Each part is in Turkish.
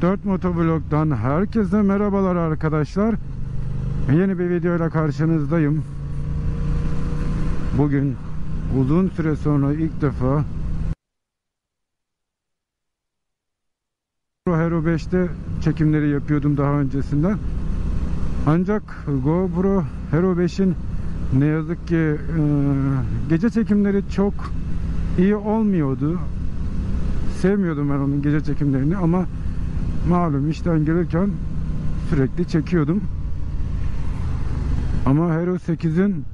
...44 Motovlog'dan herkese merhabalar arkadaşlar. Yeni bir videoyla karşınızdayım. Bugün uzun süre sonra ilk defa Hero 5'te çekimleri yapıyordum daha öncesinden. Ancak GoPro Hero 5'in ne yazık ki e, gece çekimleri çok iyi olmuyordu. Sevmiyordum ben onun gece çekimlerini ama malum işten gelirken sürekli çekiyordum. Ama Hero 8'in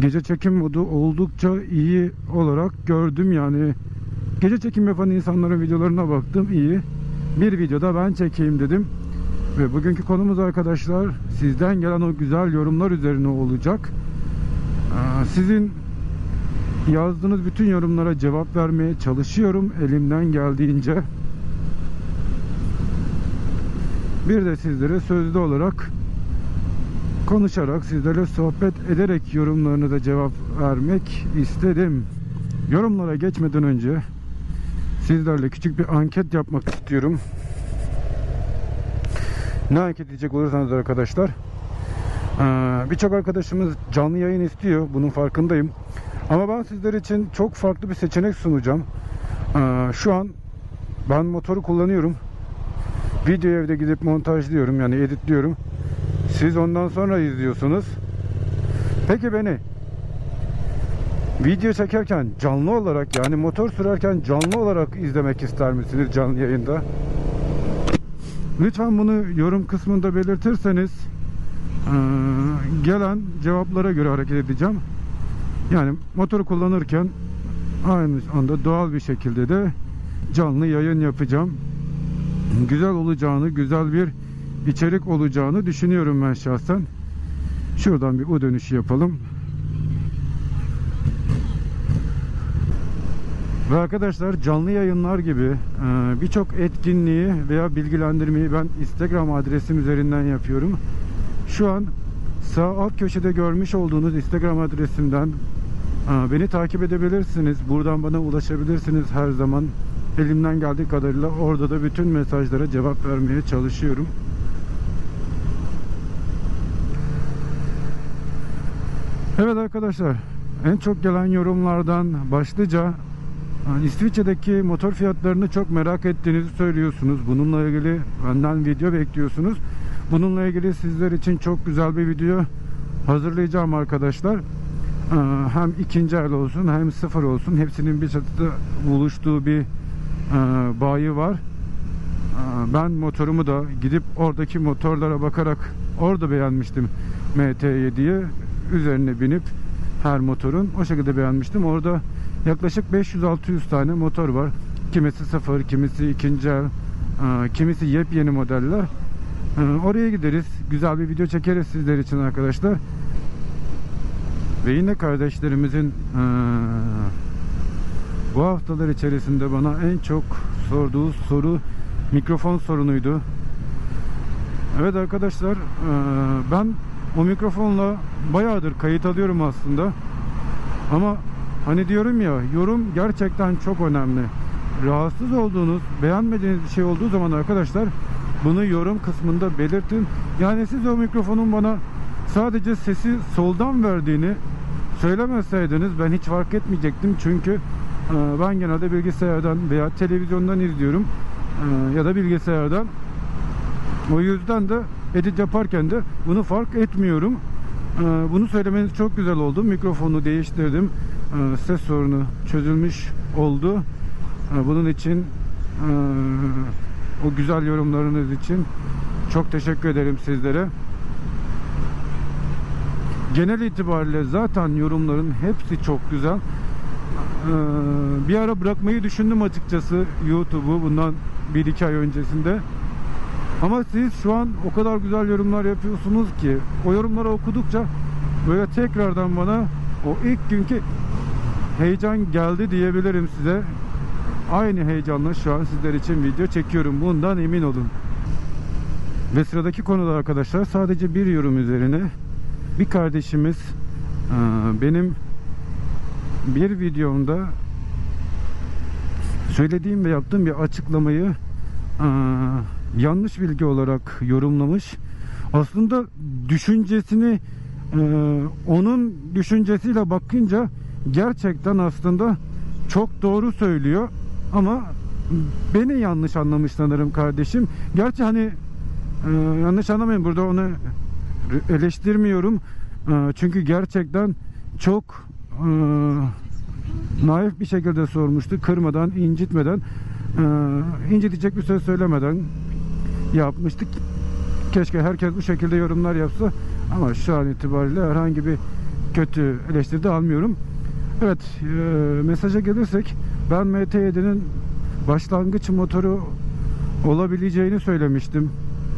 gece çekim modu oldukça iyi olarak gördüm yani. Gece çekim yapan insanların videolarına baktım iyi. Bir videoda ben çekeyim dedim. Ve bugünkü konumuz arkadaşlar sizden gelen o güzel yorumlar üzerine olacak. Ee, sizin yazdığınız bütün yorumlara cevap vermeye çalışıyorum elimden geldiğince bir de sizlere sözlü olarak konuşarak sizlerle sohbet ederek yorumlarınıza cevap vermek istedim. Yorumlara geçmeden önce sizlerle küçük bir anket yapmak istiyorum. Ne anket diyecek olursanız arkadaşlar. Birçok arkadaşımız canlı yayın istiyor. Bunun farkındayım. Ama ben sizler için çok farklı bir seçenek sunacağım. Şu an ben motoru kullanıyorum. Video evde gidip montajlıyorum yani editliyorum. Siz ondan sonra izliyorsunuz. Peki beni video çekerken canlı olarak yani motor sürerken canlı olarak izlemek ister misiniz canlı yayında? Lütfen bunu yorum kısmında belirtirseniz gelen cevaplara göre hareket edeceğim. Yani motoru kullanırken aynı anda doğal bir şekilde de canlı yayın yapacağım. Güzel olacağını, güzel bir içerik olacağını düşünüyorum ben şahsen. Şuradan bir U dönüşü yapalım. Ve arkadaşlar canlı yayınlar gibi e, birçok etkinliği veya bilgilendirmeyi ben Instagram adresim üzerinden yapıyorum. Şu an sağ alt köşede görmüş olduğunuz Instagram adresimden e, beni takip edebilirsiniz. Buradan bana ulaşabilirsiniz her zaman. Elimden geldiği kadarıyla orada da bütün mesajlara cevap vermeye çalışıyorum. Evet arkadaşlar en çok gelen yorumlardan başlıca yani İsviçre'deki motor fiyatlarını çok merak ettiğinizi söylüyorsunuz. Bununla ilgili benden video bekliyorsunuz. Bununla ilgili sizler için çok güzel bir video hazırlayacağım arkadaşlar. Ee, Hem ikinci el olsun hem sıfır olsun hepsinin bir çatıda buluştuğu bir bayi var. Ee, Ben motorumu da gidip oradaki motorlara bakarak orada beğenmiştim MT7'yi. Üzerine binip her motorun o şekilde beğenmiştim. Orada yaklaşık 500-600 tane motor var. Kimisi sıfır, kimisi ikinci el, e, kimisi yepyeni modeller. E, Oraya gideriz. Güzel bir video çekeriz sizler için arkadaşlar. Ve yine kardeşlerimizin e, bu haftalar içerisinde bana en çok sorduğu soru mikrofon sorunuydu. Evet arkadaşlar e, ben o mikrofonla bayağıdır kayıt alıyorum aslında. Ama hani diyorum ya yorum gerçekten çok önemli. Rahatsız olduğunuz, beğenmediğiniz şey olduğu zaman arkadaşlar bunu yorum kısmında belirtin. Yani siz o mikrofonun bana sadece sesi soldan verdiğini söylemeseydiniz ben hiç fark etmeyecektim. Çünkü ben genelde bilgisayardan veya televizyondan izliyorum e, ya da bilgisayardan. O yüzden de edit yaparken de bunu fark etmiyorum. Ee, Bunu söylemeniz çok güzel oldu. Mikrofonu değiştirdim. Ee, Ses sorunu çözülmüş oldu. Ee, Bunun için o güzel yorumlarınız için çok teşekkür ederim sizlere. Genel itibariyle zaten yorumların hepsi çok güzel. Ee, Bir ara bırakmayı düşündüm açıkçası YouTube'u bundan 1-2 ay öncesinde. Ama siz şu an o kadar güzel yorumlar yapıyorsunuz ki o yorumları okudukça böyle tekrardan bana o ilk günkü heyecan geldi diyebilirim size. Aynı heyecanla şu an sizler için video çekiyorum. Bundan emin olun. Ve sıradaki konuda arkadaşlar sadece bir yorum üzerine bir kardeşimiz e, benim bir videomda söylediğim ve yaptığım bir açıklamayı e, yanlış bilgi olarak yorumlamış. Aslında düşüncesini e, onun düşüncesiyle bakınca gerçekten aslında çok doğru söylüyor ama beni yanlış anlamış sanırım kardeşim. Gerçi hani e, yanlış anlamayın burada onu eleştirmiyorum. Çünkü gerçekten çok e, naif bir şekilde sormuştu. Kırmadan, incitmeden, e, incitecek bir söz söylemeden yapmıştık. Keşke herkes bu şekilde yorumlar yapsa ama şu an itibariyle herhangi bir kötü eleştiri de almıyorum. Evet, e, mesaja gelirsek ben MT7'nin başlangıç motoru olabileceğini söylemiştim.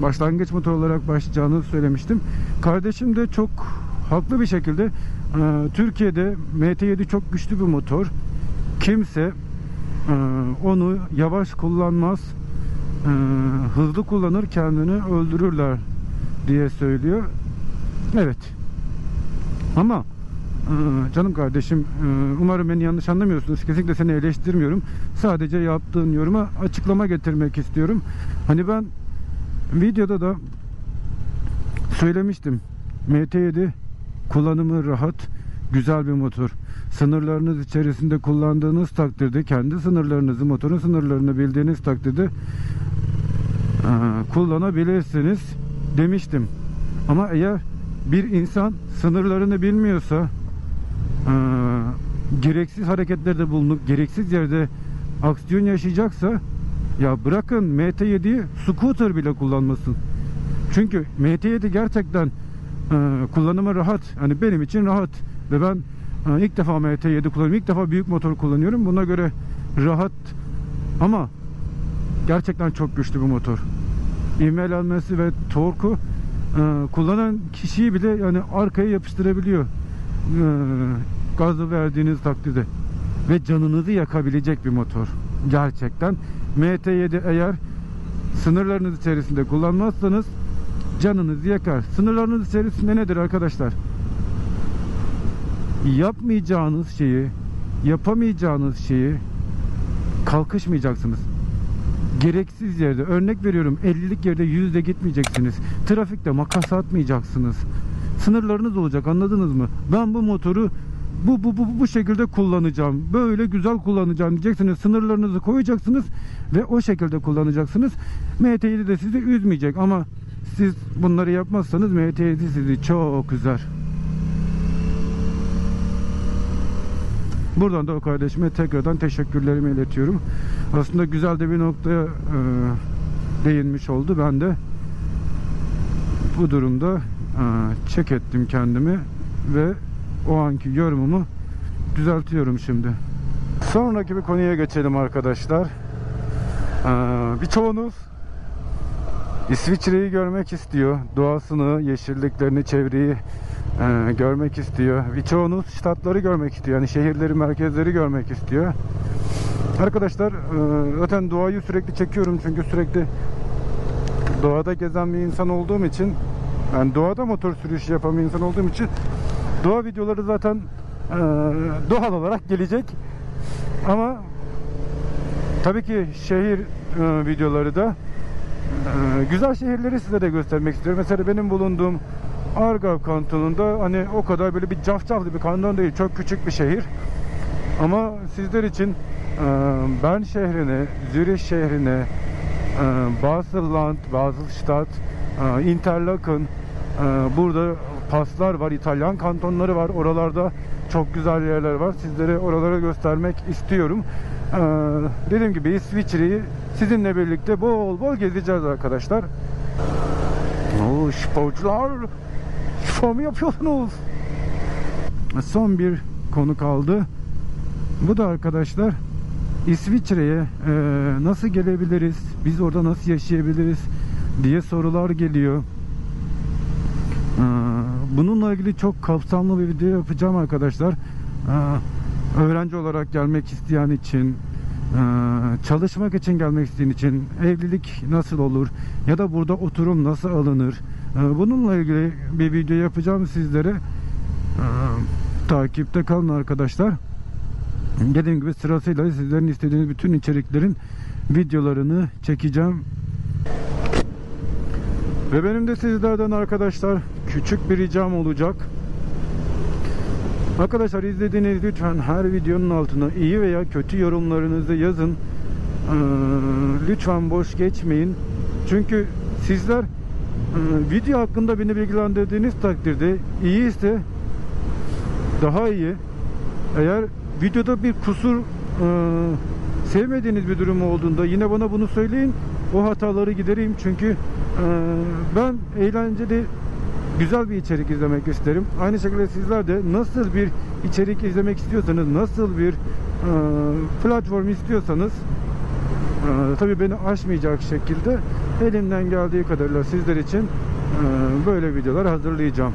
Başlangıç motor olarak başlayacağını söylemiştim. Kardeşim de çok haklı bir şekilde e, Türkiye'de MT7 çok güçlü bir motor. Kimse e, onu yavaş kullanmaz. e, hızlı kullanır kendini öldürürler diye söylüyor. Evet. Ama Canım kardeşim umarım beni yanlış anlamıyorsunuz. Kesinlikle seni eleştirmiyorum. Sadece yaptığın yoruma açıklama getirmek istiyorum. Hani ben videoda da söylemiştim. MT7 kullanımı rahat, güzel bir motor. Sınırlarınız içerisinde kullandığınız takdirde kendi sınırlarınızı, motorun sınırlarını bildiğiniz takdirde e, kullanabilirsiniz demiştim. Ama eğer bir insan sınırlarını bilmiyorsa ee, gereksiz hareketlerde bulunup gereksiz yerde aksiyon yaşayacaksa ya bırakın MT7'yi scooter bile kullanmasın. Çünkü MT7 gerçekten e, kullanımı rahat. Hani benim için rahat ve ben e, ilk defa MT7 kullanıyorum. İlk defa büyük motor kullanıyorum. Buna göre rahat ama gerçekten çok güçlü bir motor. İvmelenmesi ve torku e, kullanan kişiyi bile yani arkaya yapıştırabiliyor. Ee, gazı verdiğiniz takdirde ve canınızı yakabilecek bir motor. Gerçekten MT7 eğer sınırlarınız içerisinde kullanmazsanız canınızı yakar. Sınırlarınız içerisinde nedir arkadaşlar? Yapmayacağınız şeyi, yapamayacağınız şeyi kalkışmayacaksınız. Gereksiz yerde, örnek veriyorum 50'lik yerde yüzde gitmeyeceksiniz. Trafikte makas atmayacaksınız sınırlarınız olacak anladınız mı? Ben bu motoru bu bu bu bu şekilde kullanacağım. Böyle güzel kullanacağım diyeceksiniz. Sınırlarınızı koyacaksınız ve o şekilde kullanacaksınız. MT7 de sizi üzmeyecek ama siz bunları yapmazsanız MT7 sizi çok üzer. Buradan da o kardeşime tekrardan teşekkürlerimi iletiyorum. Aslında güzel de bir noktaya e, değinmiş oldu. Ben de bu durumda çek ettim kendimi ve o anki yorumumu düzeltiyorum şimdi. Sonraki bir konuya geçelim arkadaşlar. Birçoğunuz İsviçre'yi görmek istiyor. Doğasını, yeşilliklerini, çevreyi e, görmek istiyor. Birçoğunuz ştatları görmek istiyor. Yani şehirleri, merkezleri görmek istiyor. Arkadaşlar e, zaten doğayı sürekli çekiyorum çünkü sürekli doğada gezen bir insan olduğum için ben doğada motor sürüşü yapan bir insan olduğum için doğa videoları zaten e, doğal olarak gelecek. Ama tabii ki şehir e, videoları da e, güzel şehirleri size de göstermek istiyorum. Mesela benim bulunduğum Argav kantonunda hani o kadar böyle bir cafcaflı bir kanton değil. Çok küçük bir şehir. Ama sizler için e, Bern şehrine, Zürich şehrine, e, Baselland, Baselstadt, e, Interlaken, ee, burada paslar var, İtalyan kantonları var. Oralarda çok güzel yerler var. Sizlere oralara göstermek istiyorum. Ee, dediğim gibi İsviçre'yi sizinle birlikte bol bol gezeceğiz arkadaşlar. Oo, sporcular spor mu yapıyorsunuz? Son bir konu kaldı. Bu da arkadaşlar İsviçre'ye e, nasıl gelebiliriz? Biz orada nasıl yaşayabiliriz? diye sorular geliyor. Ee, bununla ilgili çok kapsamlı bir video yapacağım arkadaşlar. Ee, öğrenci olarak gelmek isteyen için çalışmak için gelmek istediğin için evlilik nasıl olur ya da burada oturum nasıl alınır? E, bununla ilgili bir video yapacağım sizlere. E, takipte kalın arkadaşlar. Dediğim gibi sırasıyla sizlerin istediğiniz bütün içeriklerin videolarını çekeceğim. Ve benim de sizlerden arkadaşlar küçük bir ricam olacak Arkadaşlar izlediğiniz lütfen her videonun altına iyi veya kötü yorumlarınızı yazın. Ee, lütfen boş geçmeyin. Çünkü sizler e, video hakkında beni bilgilendirdiğiniz takdirde iyi ise daha iyi. Eğer videoda bir kusur e, sevmediğiniz bir durum olduğunda yine bana bunu söyleyin. O hataları gidereyim çünkü e, ben eğlenceli güzel bir içerik izlemek isterim. Aynı şekilde sizler de nasıl bir içerik izlemek istiyorsanız, nasıl bir e, platform istiyorsanız e, tabii beni aşmayacak şekilde elimden geldiği kadarıyla sizler için e, böyle videolar hazırlayacağım.